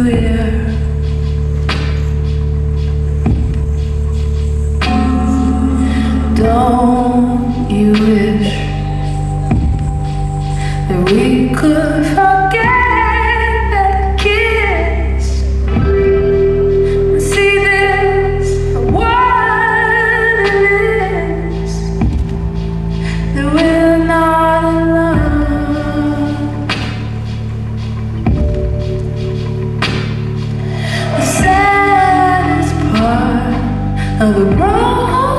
Don't you wish that we could The road